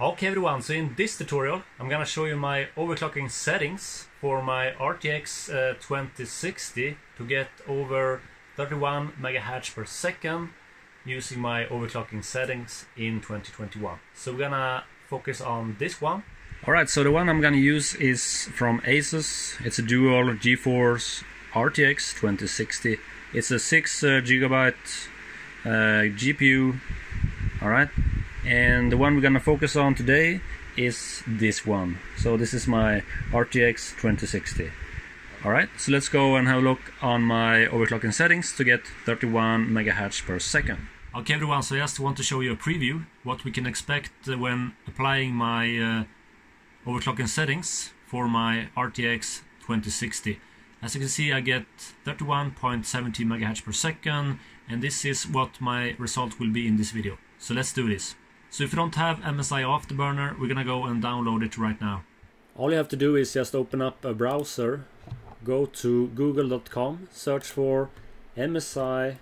Okay everyone, so in this tutorial I'm gonna show you my overclocking settings for my RTX uh, 2060 to get over 31 MHz per second using my overclocking settings in 2021. So we're gonna focus on this one. Alright, so the one I'm gonna use is from Asus. It's a dual GeForce RTX 2060. It's a 6 uh, gigabyte uh, GPU. Alright, and the one we're gonna focus on today is this one. So this is my RTX 2060 alright so let's go and have a look on my overclocking settings to get 31 megahertz per second. Okay everyone so I just want to show you a preview what we can expect when applying my uh, overclocking settings for my RTX 2060 as you can see I get 31.70 megahertz per second and this is what my result will be in this video. So let's do this so if you don't have MSI Afterburner, we're gonna go and download it right now. All you have to do is just open up a browser, go to google.com, search for MSI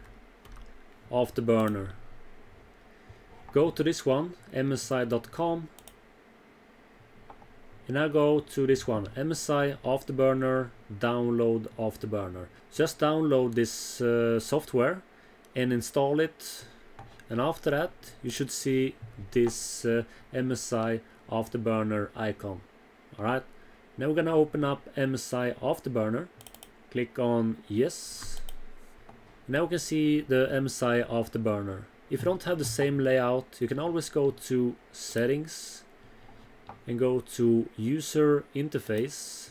Afterburner. Go to this one, msi.com, and now go to this one, MSI Afterburner, download Afterburner. Just download this uh, software and install it and after that you should see this uh, MSI Afterburner icon. Alright? Now we're gonna open up MSI Afterburner. Click on yes. Now we can see the MSI Afterburner. If you don't have the same layout you can always go to settings and go to user interface.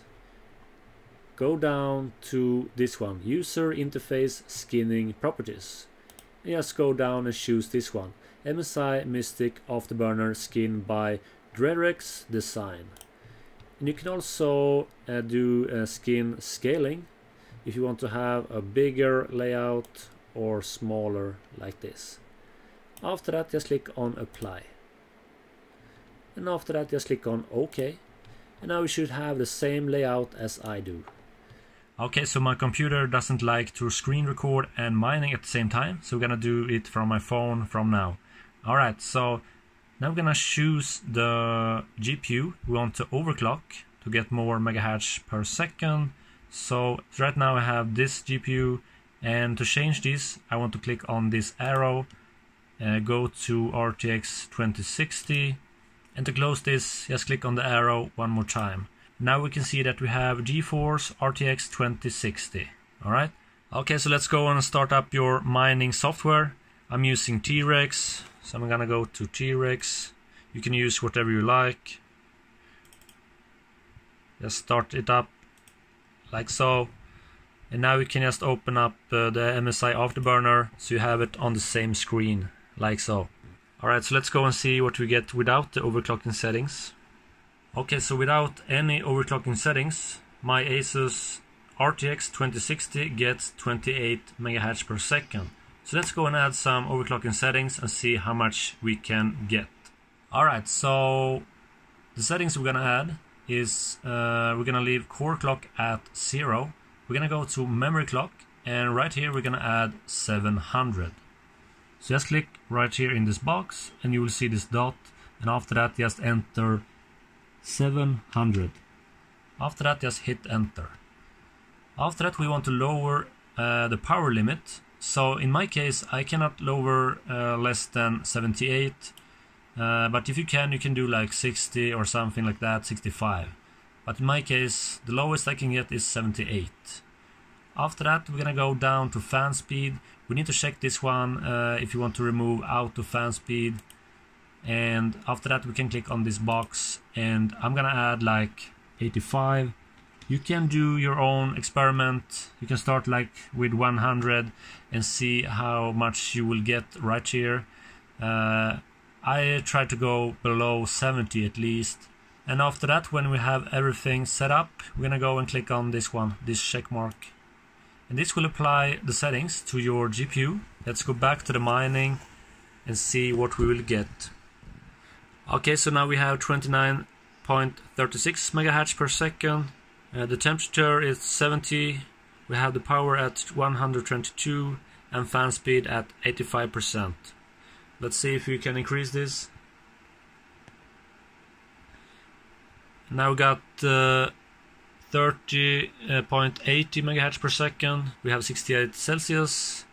Go down to this one user interface skinning properties just go down and choose this one. MSI Mystic Afterburner skin by Drerex Design. And you can also uh, do uh, skin scaling if you want to have a bigger layout or smaller like this. After that just click on apply. And after that just click on OK. And now we should have the same layout as I do. Okay, so my computer doesn't like to screen record and mining at the same time, so we're gonna do it from my phone from now. Alright, so now we're gonna choose the GPU we want to overclock to get more megahertz per second. So right now I have this GPU and to change this I want to click on this arrow, uh, go to RTX 2060 and to close this just click on the arrow one more time. Now we can see that we have GeForce RTX 2060. Alright. Okay, so let's go and start up your mining software. I'm using T-Rex, so I'm gonna go to T-Rex. You can use whatever you like. Just start it up like so. And now we can just open up uh, the MSI Afterburner so you have it on the same screen like so. Alright, so let's go and see what we get without the overclocking settings. Okay, so without any overclocking settings, my Asus RTX 2060 gets 28 MHz per second. So let's go and add some overclocking settings and see how much we can get. Alright, so the settings we're gonna add is uh, we're gonna leave core clock at zero. We're gonna go to memory clock and right here we're gonna add 700. So just click right here in this box and you will see this dot and after that just enter 700. After that just hit enter. After that we want to lower uh, the power limit. So in my case I cannot lower uh, less than 78. Uh, but if you can you can do like 60 or something like that, 65. But in my case the lowest I can get is 78. After that we're gonna go down to fan speed. We need to check this one uh, if you want to remove auto fan speed and after that we can click on this box and I'm gonna add like 85 you can do your own experiment. You can start like with 100 and see how much you will get right here. Uh, I try to go below 70 at least. And after that when we have everything set up we're gonna go and click on this one this check mark. And this will apply the settings to your GPU let's go back to the mining and see what we will get Okay, so now we have 29.36 megahertz per second. Uh, the temperature is 70. We have the power at 122 and fan speed at 85%. Let's see if we can increase this. now we got uh, 30.80 megahertz per second. We have 68 Celsius.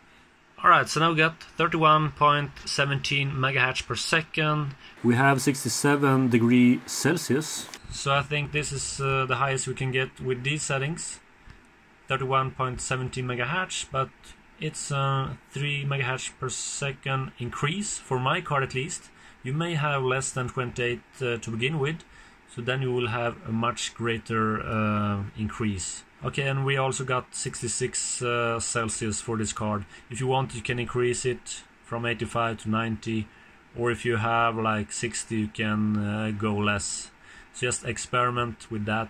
Alright, so now we got 31.17 megahertz per second. We have 67 degree Celsius. So I think this is uh, the highest we can get with these settings. 31.17 megahertz, but it's a 3 megahertz per second increase for my card at least. You may have less than 28 uh, to begin with, so then you will have a much greater uh, increase. Okay, and we also got 66 uh, Celsius for this card. If you want, you can increase it from 85 to 90, or if you have like 60, you can uh, go less. So just experiment with that.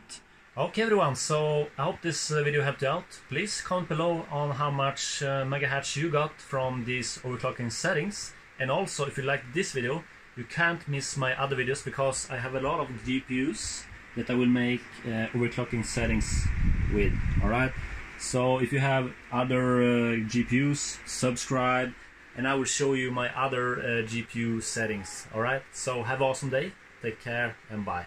Okay everyone, so I hope this uh, video helped you out. Please comment below on how much uh, megahertz you got from these overclocking settings. And also, if you like this video, you can't miss my other videos because I have a lot of GPUs that I will make uh, overclocking settings with. Alright, so if you have other uh, GPUs, subscribe and I will show you my other uh, GPU settings. Alright, so have an awesome day, take care and bye.